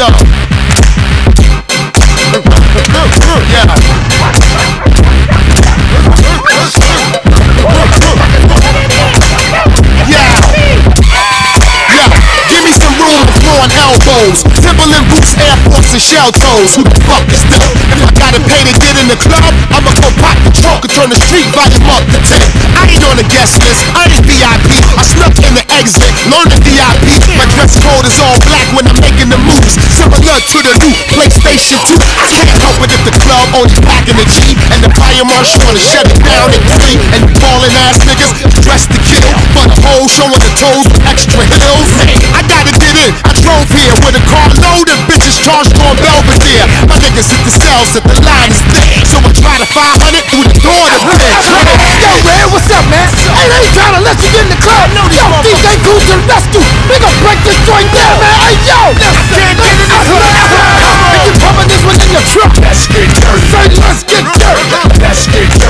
up? Yeah. Yeah. Give me some room to floor elbows. Timberland boots, Air Force, and shell toes. Who the fuck is that? If I gotta pay to get in the club, I'ma go pop the trunk and turn the street volume up to 10. I ain't on the guest list, I ain't VIP. I snuck in the exit, learn the VIP. My dress code is all To the new PlayStation 2. I can't help it if the club only packing the G. And the fire marshal wanna shut it down at 3. And you ballin' ass niggas dressed to kill. For the whole showing the toes with extra heels. Hey, I gotta get in. I drove here with a car loaded bitches charged on Belvedere. My niggas hit the cells if the line is thick. So I try to 500 through the door to bitch. Yo, man, what's up, man? Hey, they ain't trying to let you get in the club. No, Yo, DJ Cool to the rescue. We gon' break this joint down, man. Pumping